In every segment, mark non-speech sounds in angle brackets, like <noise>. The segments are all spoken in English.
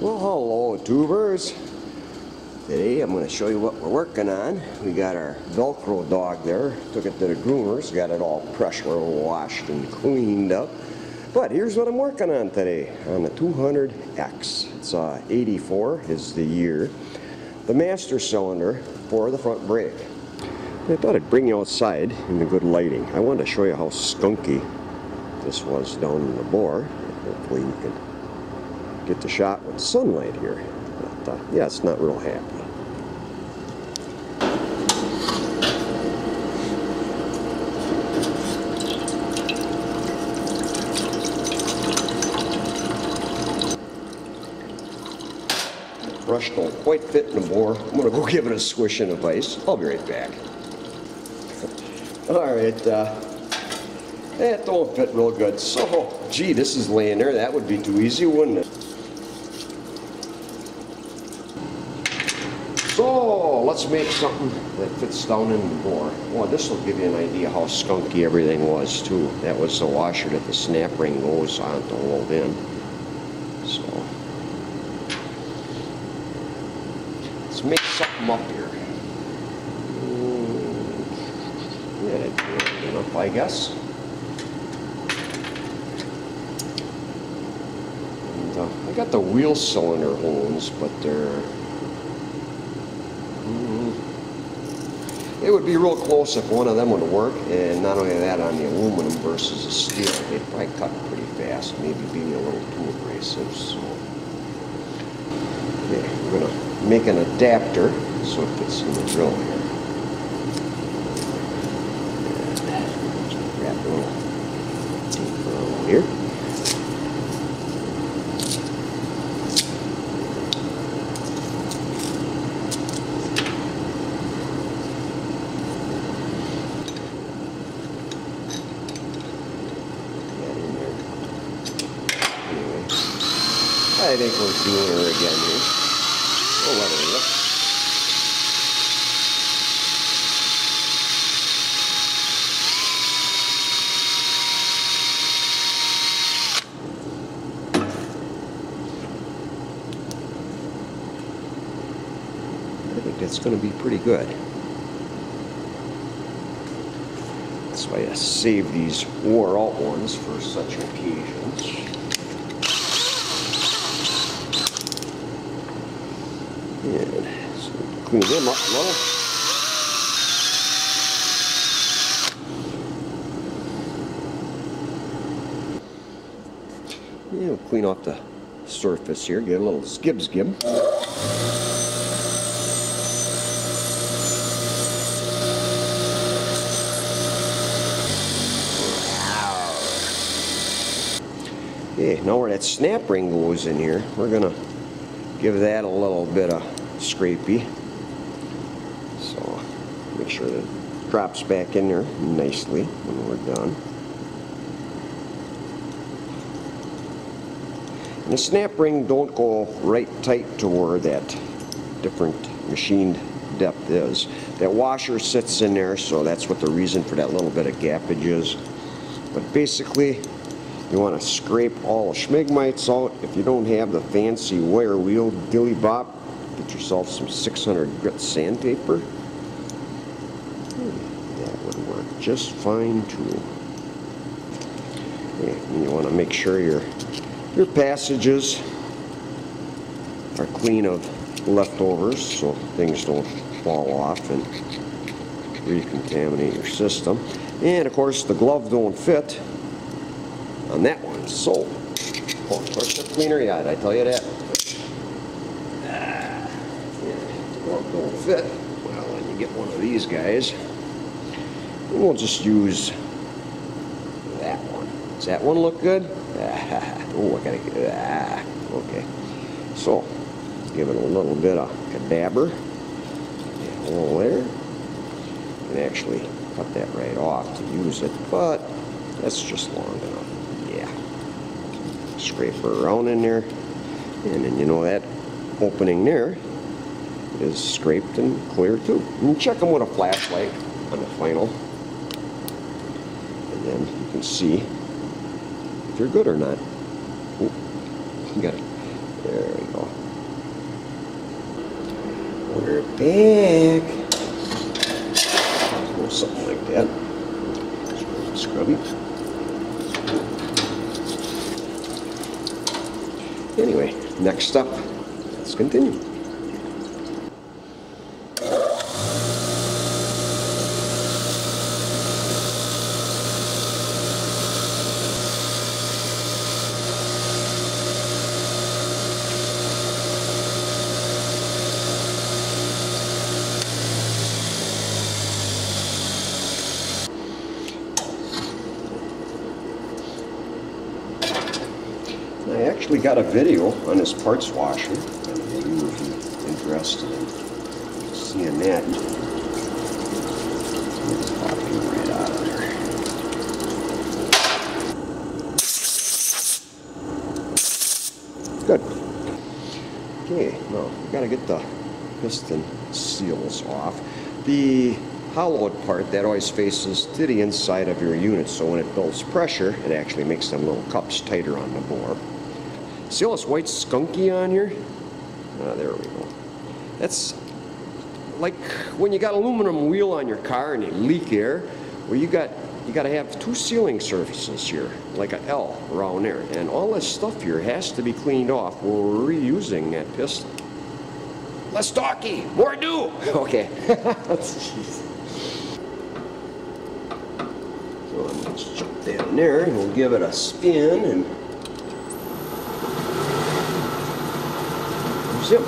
Well, hello, tubers. Today I'm going to show you what we're working on. We got our Velcro dog there. Took it to the groomers. Got it all pressure washed and cleaned up. But here's what I'm working on today on the 200X. It's uh, 84 is the year. The master cylinder for the front brake. I thought I'd bring you outside in the good lighting. I wanted to show you how skunky this was down in the bore. Hopefully you can get the shot with sunlight here. But uh, yeah, it's not real happy. Brush don't quite fit in the bore. I'm gonna go <laughs> give it a swish and a vise. I'll be right back. All right, uh, that don't fit real good. So, gee, this is laying there. That would be too easy, wouldn't it? So, let's make something that fits down in the bore. Well, this will give you an idea how skunky everything was, too. That was the washer that the snap ring goes on to hold in. So, let's make something up here. Mm, Yeah, enough, I guess. And, uh, I got the wheel cylinder holes, but they're. It would be real close if one of them would work, and not only that, on the aluminum versus the steel, they'd probably cut pretty fast, maybe be a little too abrasive. So, okay, we're gonna make an adapter so it fits in the drill here. Wrap a little tape around here. That in there. Anyway, I think we're doing her again here. We'll let her look. I think that's going to be pretty good. That's why I save these wore out ones for such occasions. And so clean them up a little. Yeah, we'll clean off the surface here, get a little skib skib. Okay, now where that snap ring goes in here, we're gonna give that a little bit of scrapey. So make sure that it drops back in there nicely when we're done. And the snap ring don't go right tight to where that different machined depth is. That washer sits in there, so that's what the reason for that little bit of gappage is. But basically, you want to scrape all the schmigmites out. If you don't have the fancy wire wheel dilly bop, get yourself some 600 grit sandpaper. Hmm, That would work just fine too. You want to make sure your your passages are clean of leftovers so things don't fall off and recontaminate your system. And of course the glove don't fit on that one. So, oh, push the cleaner yet, I tell you that. Ah, the glove don't fit. Well, then you get one of these guys. We'll just use that one. Does that one look good? <laughs> oh, I gotta get, ah, okay. So, give it a little bit of cadaver. A little there. And actually cut that right off to use it, but that's just long enough. Scrape her around in there. And then you know that opening there is scraped and clear too. And check them with a flashlight on the final. And then you can see if you're good or not. Ooh, you got There we go. We're back. Something like that. Scrubby. Anyway, next up, let's continue. I actually got a video on this parts washer. Maybe you would be interested in seeing that. Good. Okay, now we gotta get the piston seals off. The hollowed part that always faces to the inside of your unit, so when it builds pressure, it actually makes them little cups tighter on the bore. See all this white skunky on here? Ah, there we go. That's like when you got aluminum wheel on your car and you leak air, well you got you got to have two sealing surfaces here, like an L around there, and all this stuff here has to be cleaned off. We're reusing that piston. Less talky, more do. <laughs> Okay. <laughs> So let's jump down there, and we'll give it a spin and zip.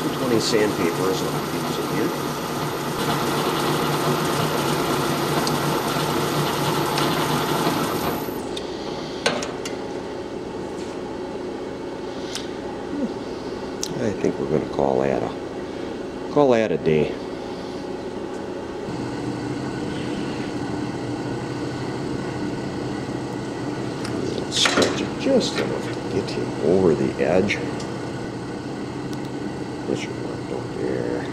Two twenty sandpaper is what I'm using here. I think we're going to call that a call that a day. Stretch it just enough. To get him over the edge. This should work out there.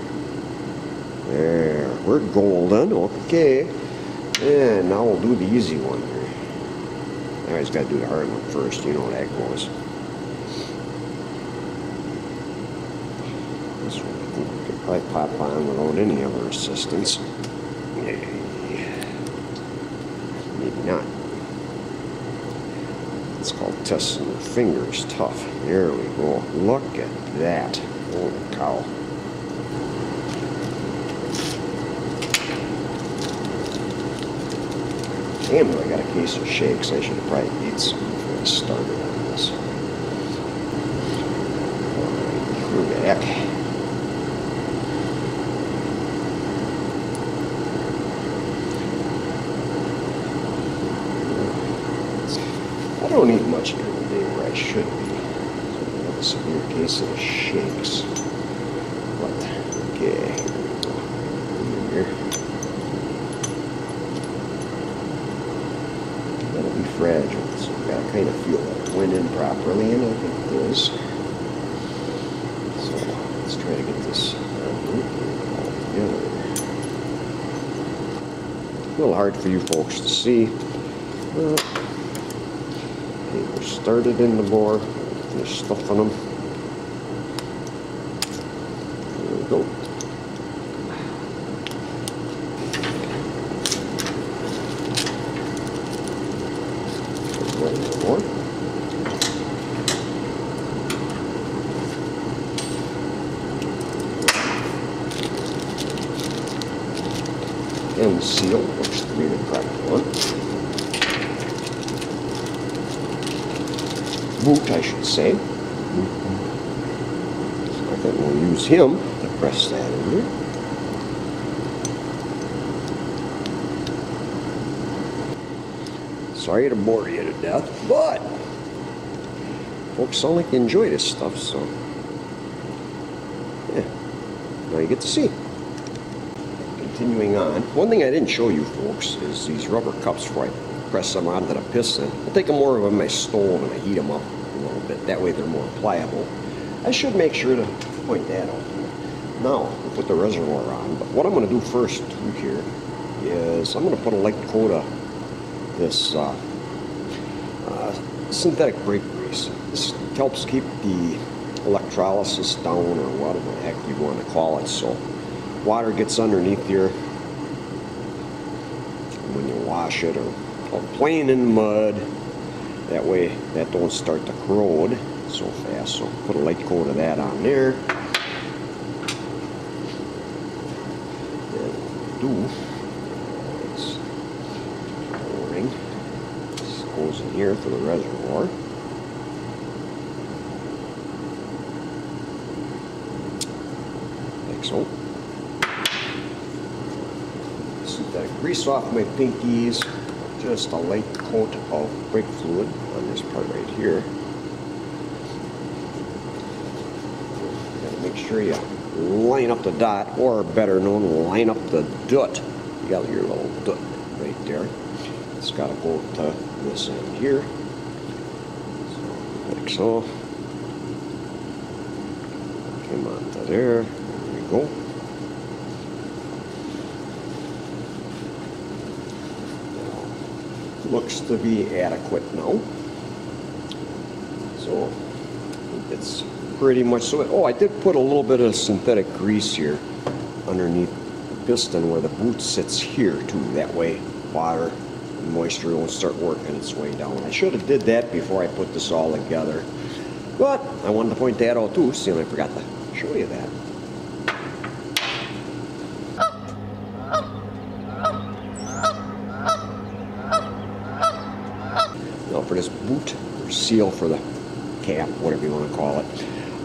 There. We're golden. Okay. And now we'll do the easy one here. I always got to do the hard one first. You know how that goes. This one I think we could probably pop on without any other assistance. Maybe not. Testing your fingers tough. There we go. Look at that. Holy cow. Damn, I got a case of shakes. I should have probably made some before I started on this. Alright, through back. I don't eat much during the day where I should be. So I have a severe case of the shakes. But, okay, here we go. In here. That'll be fragile, so feel that it went in properly, and I think it is. So, let's try to get this all together. A little hard for you folks to see. Uh, we're started in the bore. There's stuff on them. There we go. One more. And the seal looks to be the correct one. boot, I should say. Mm-hmm. So I think we'll use him to press that in here. Sorry to bore you to death, but folks sound like enjoy this stuff, so yeah, now you get to see. Continuing on, one thing I didn't show you folks is these rubber cups before I press them onto the piston. I take them more of them my stove and I heat them up a little bit. That way they're more pliable. I should make sure to point that out. Now, we'll put the reservoir on, but what I'm going to do first here is I'm going to put a light coat of this uh, uh, synthetic brake grease. This helps keep the electrolysis down or whatever the heck you want to call it. So water gets underneath here when you wash it or, or in mud. That way that don't start to corrode so fast. So put a light coat of that on there. And do it's pouring. This goes in here for the reservoir. Like so. Synthetic grease off my pinkies. Just a light coat of brake fluid on this part right here. Gotta make sure you line up the dot, or better known, line up the dut. You got your little dut right there. It's gotta bolt to this end here. So, like so. Come on to there. There we go. looks to be adequate now. So it's pretty much so. Oh, I did put a little bit of synthetic grease here underneath the piston where the boot sits here too. That way water moisture won't start working its way down. I should have did that before I put this all together. But I wanted to point that out too, seeing I forgot to show you that. Now for this boot or seal for the cap, whatever you want to call it.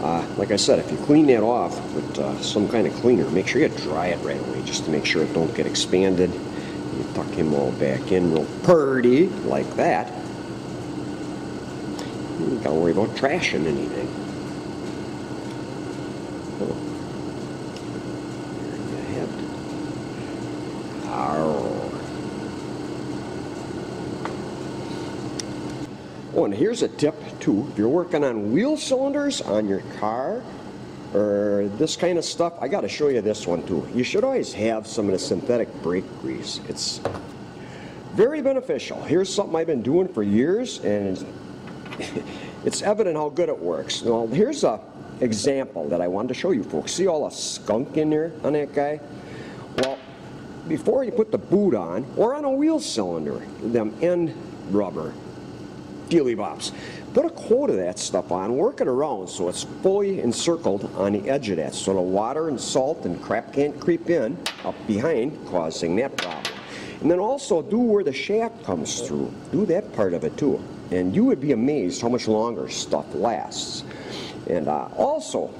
Uh, like I said, if you clean that off with uh, some kind of cleaner, make sure you dry it right away just to make sure it don't get expanded. You tuck him all back in real purty like that. You don't gotta worry about trashing anything. Oh, and here's a tip too. If you're working on wheel cylinders on your car or this kind of stuff, I got to show you this one too. You should always have some of the synthetic brake grease. It's very beneficial. Here's something I've been doing for years, and <laughs> it's evident how good it works. Now, here's a example that I wanted to show you folks. See all the skunk in there on that guy? Well, before you put the boot on, or on a wheel cylinder, them end rubber, dealy bops. Put a coat of that stuff on, work it around so it's fully encircled on the edge of that so the water and salt and crap can't creep in up behind causing that problem. And then also do where the shaft comes through. Do that part of it too. And you would be amazed how much longer stuff lasts. And uh, also,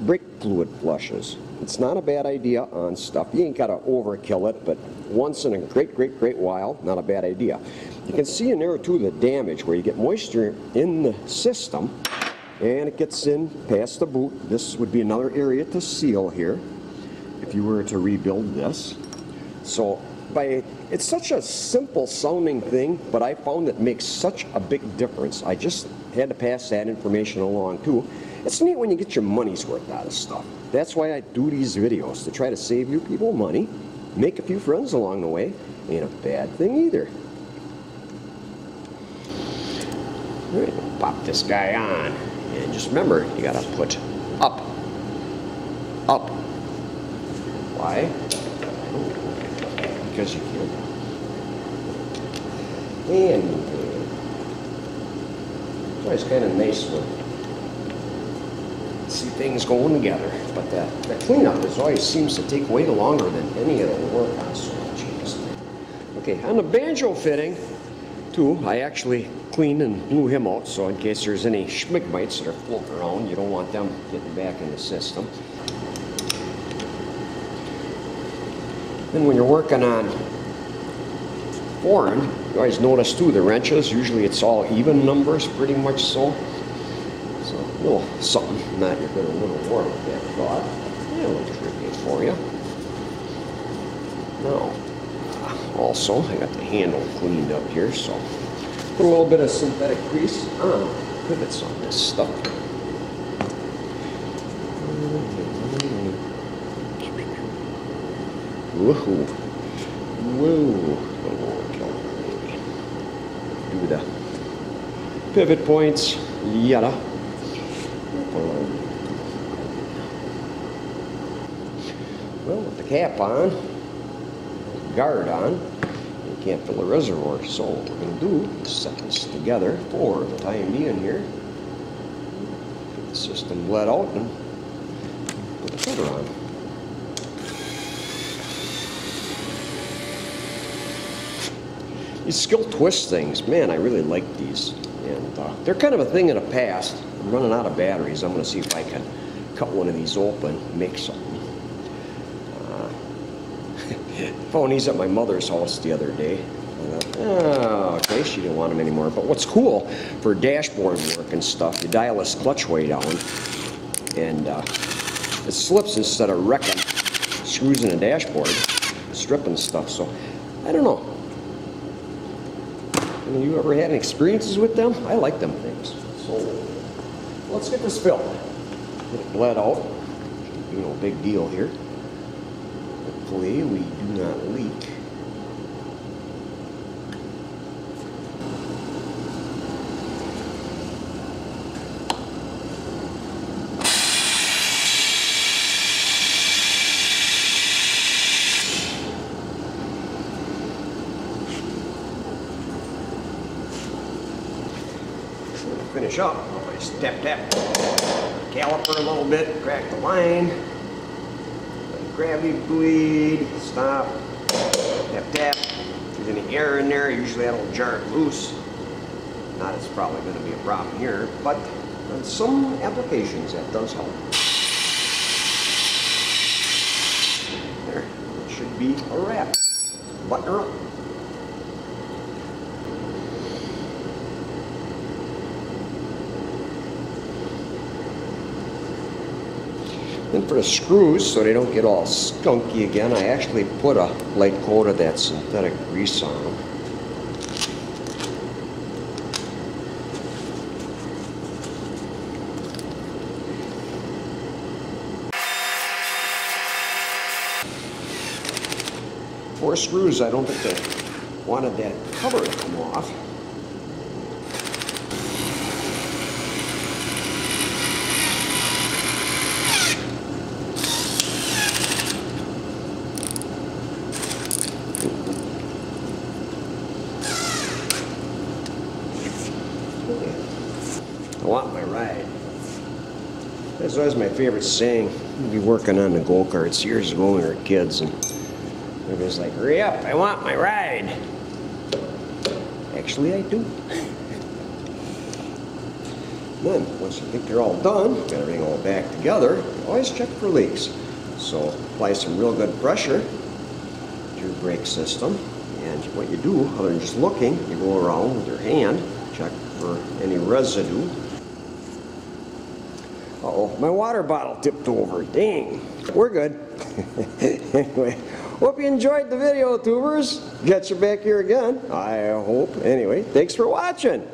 brake fluid flushes. It's not a bad idea on stuff. You ain't got to overkill it, but once in a great, great, great while, not a bad idea. You can see in there too the damage where you get moisture in the system and it gets in past the boot. This would be another area to seal here if you were to rebuild this. So by it's such a simple sounding thing, but I found it makes such a big difference. I just had to pass that information along too. It's neat when you get your money's worth out of stuff. That's why I do these videos, to try to save you people money, make a few friends along the way. Ain't a bad thing either. All right, pop this guy on. And just remember, you gotta put up. Up. Why? Because you can. And. Uh, it's always kind of nice when see things going together. But the, the cleanup is always seems to take way longer than any of the work on so much. Okay, on the banjo fitting, too, I actually cleaned and blew him out, so in case there's any schmigmites that are floating around, you don't want them getting back in the system. Then when you're working on foreign, you always notice too, the wrenches, usually it's all even numbers, pretty much so. A little something that you're going to little more with that thought. Yeah, a little tricky for you. Now, ah, also, I got the handle cleaned up here, so put a little bit of synthetic grease on pivots on this stuff. Woohoo. Woo. A do the pivot points, yada. Well, with the cap on, guard on, you can't fill the reservoir. So what we're going to do is set this together for the time being here. Get the system bled out and put the filter on. These Skil Twist things, man, I really like these. And uh, they're kind of a thing of the past. I'm running out of batteries. I'm going to see if I can cut one of these open, make something. Found these at my mother's house the other day. Oh, okay, she didn't want them anymore. But what's cool for dashboard work and stuff, you dial this clutch way down, and uh, it slips instead of wrecking screws in the dashboard, stripping stuff. So I don't know. Of you ever had any experiences with them? I like them things. So let's get this filled. Get it bled out. Know, big deal here. Hopefully we do not leak. Finish up. I step tap caliper a little bit, crack the line gravity bleed, stop, tap tap. If there's any air in there, usually that'll jar it loose. Not it's probably going to be a problem here, but on some applications that does help. There, it should be a wrap. Button her up. Then for the screws, so they don't get all skunky again, I actually put a light coat of that synthetic grease on them. Four screws, I don't think they wanted that cover to come off. I want my ride. That's always my favorite saying. We'd be working on the go-karts years ago when we were kids, and everybody's like, hurry up, I want my ride. Actually, I do. then, once you think they're all done, got everything all back together, always check for leaks. So, apply some real good pressure to your brake system, and what you do, other than just looking, you go around with your hand, check for any residue uh-oh, my water bottle tipped over. Dang, we're good. <laughs> anyway, hope you enjoyed the video, tubers. Get you back here again, I hope. Anyway, thanks for watching.